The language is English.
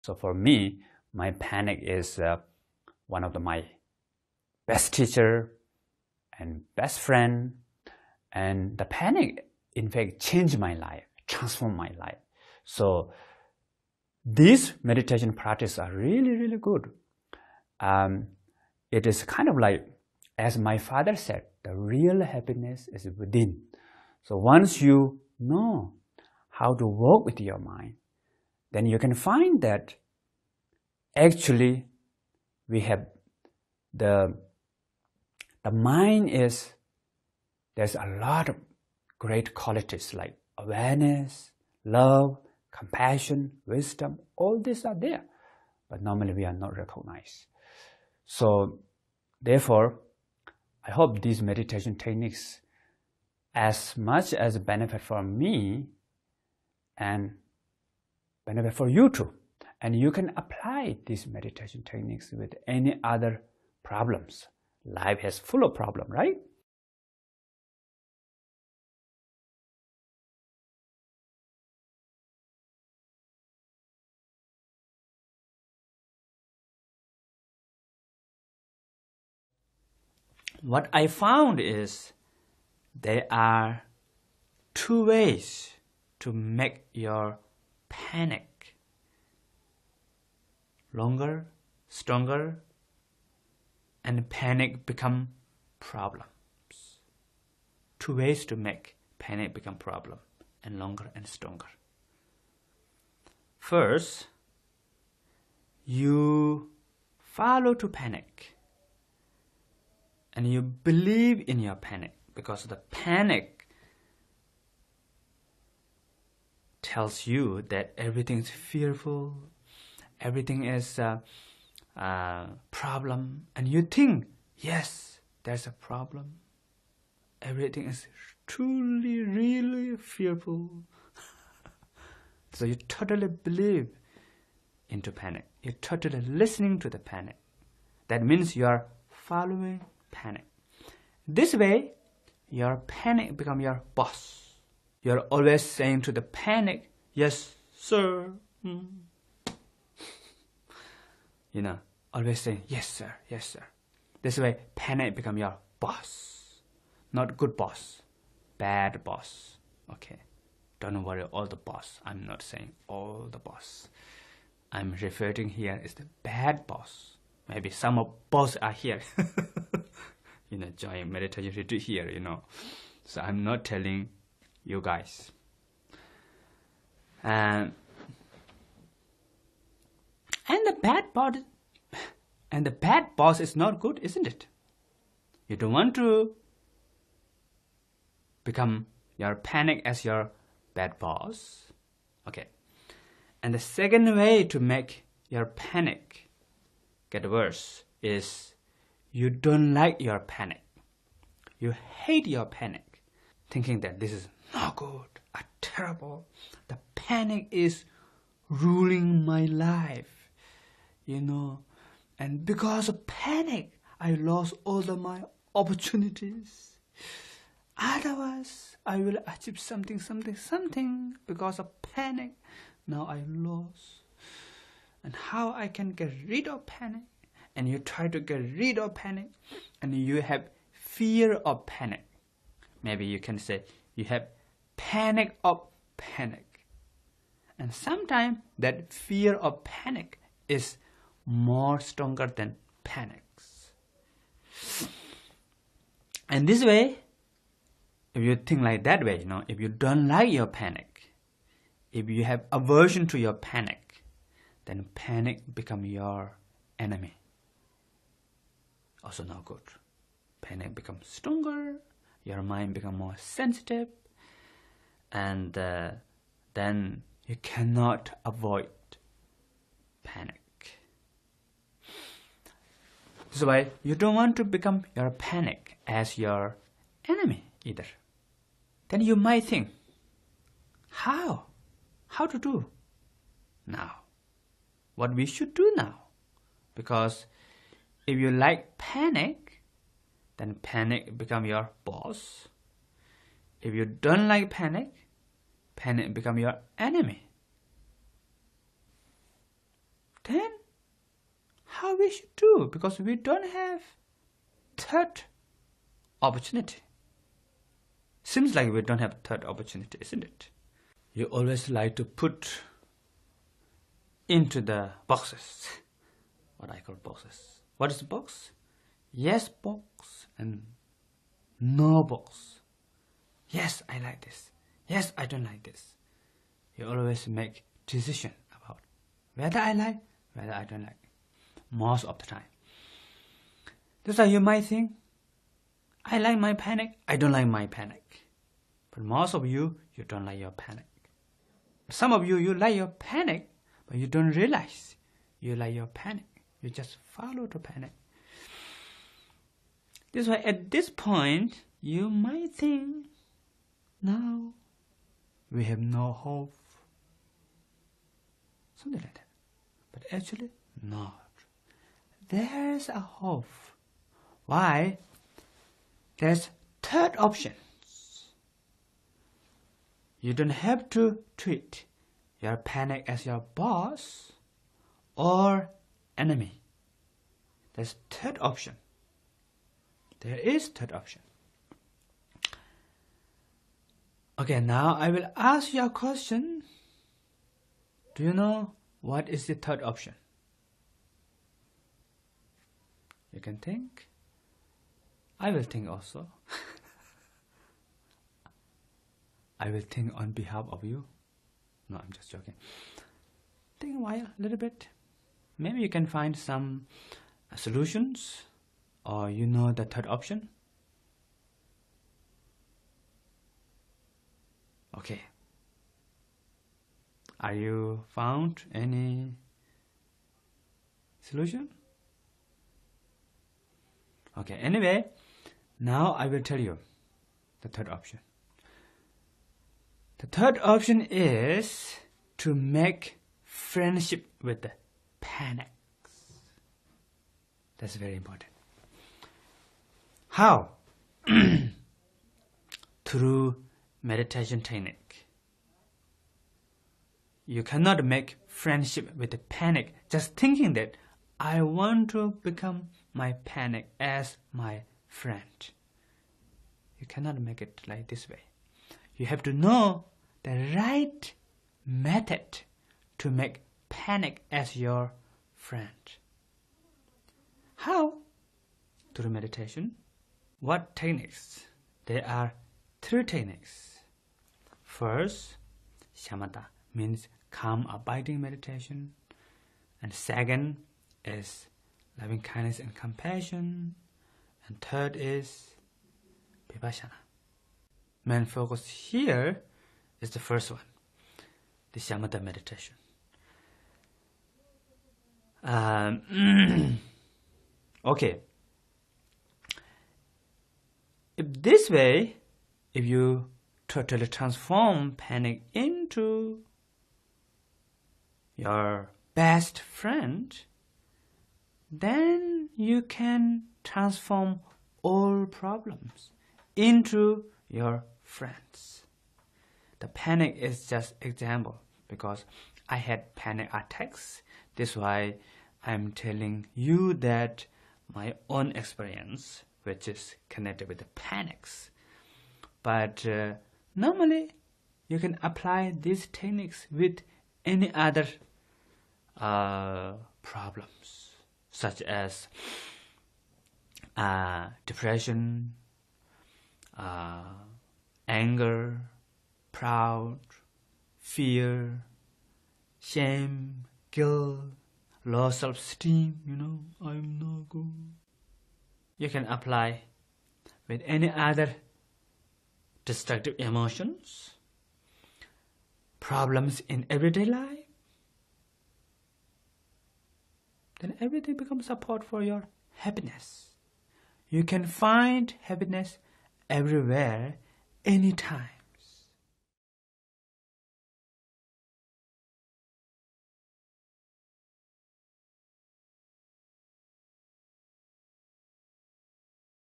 So for me, my panic is uh, one of the, my best teacher and best friend. And the panic, in fact, changed my life, transformed my life. So these meditation practices are really, really good. Um, it is kind of like, as my father said, the real happiness is within. So once you know how to work with your mind, then you can find that actually we have the the mind is there's a lot of great qualities like awareness, love, compassion, wisdom, all these are there. But normally we are not recognized. So therefore, I hope these meditation techniques as much as benefit for me and benefit for you too. And you can apply these meditation techniques with any other problems. Life is full of problems, right? What I found is there are two ways to make your panic longer, stronger, and panic become problems. Two ways to make panic become problem and longer and stronger. First, you follow to panic and you believe in your panic because the panic tells you that everything is fearful, everything is a, a problem, and you think, yes, there's a problem. Everything is truly, really fearful. so you totally believe into panic. You're totally listening to the panic. That means you are following panic. This way, your panic become your boss. You're always saying to the panic, yes, sir. Mm. you know, always saying, yes, sir, yes, sir. This way, panic become your boss. Not good boss, bad boss. Okay, don't worry, all the boss. I'm not saying all the boss. I'm referring here is the bad boss. Maybe some of boss are here. you know, join meditation retreat here, you know. So I'm not telling you guys. And and the bad boss and the bad boss is not good, isn't it? You don't want to become your panic as your bad boss. Okay. And the second way to make your panic get worse is you don't like your panic. You hate your panic, thinking that this is not good, a terrible. The panic is ruling my life, you know. And because of panic, I lost all of my opportunities. Otherwise, I will achieve something, something, something because of panic. Now I lost. And how I can get rid of panic? and you try to get rid of panic and you have fear of panic. Maybe you can say you have panic of panic. And sometimes that fear of panic is more stronger than panics. And this way, if you think like that way, you know, if you don't like your panic, if you have aversion to your panic, then panic become your enemy also not good. Panic becomes stronger, your mind become more sensitive, and uh, then you cannot avoid panic. Is why you don't want to become your panic as your enemy either. Then you might think, how? How to do now? What we should do now? Because if you like panic, then panic become your boss. If you don't like panic, panic become your enemy. then how we should do because we don't have third opportunity. Seems like we don't have third opportunity, isn't it? You always like to put into the boxes, what I call boxes. What is the box? Yes box and no box. Yes, I like this. Yes, I don't like this. You always make decision about whether I like, whether I don't like. Most of the time. That's why you might think, I like my panic, I don't like my panic. But most of you, you don't like your panic. Some of you, you like your panic, but you don't realize you like your panic. You just follow the panic. This why at this point, you might think, now we have no hope. Something like that. But actually, not. There's a hope. Why? There's third option. You don't have to treat your panic as your boss or enemy. There's third option. There is third option. Okay, now I will ask you a question. Do you know what is the third option? You can think. I will think also. I will think on behalf of you. No, I'm just joking. Think a while, a little bit. Maybe you can find some solutions or you know the third option. Okay. Are you found any solution? Okay, anyway, now I will tell you the third option. The third option is to make friendship with the panics. That's very important. How? Through meditation technique. You cannot make friendship with the panic just thinking that I want to become my panic as my friend. You cannot make it like this way. You have to know the right method to make panic as your friend. How? Through meditation. What techniques? There are three techniques. First, shamatha means calm abiding meditation. And second is loving kindness and compassion. And third is vipassana. Main focus here is the first one, the shamatha meditation. Um, okay. If this way, if you totally transform panic into your best friend, then you can transform all problems into your friends. The panic is just example because I had panic attacks. This is why I'm telling you that my own experience, which is connected with the panics. But uh, normally, you can apply these techniques with any other uh, problems, such as uh, depression, uh, anger, proud, fear, shame, guilt, low self-esteem, you know, I'm not good. You can apply with any other destructive emotions, problems in everyday life, then everything becomes support for your happiness. You can find happiness everywhere, anytime.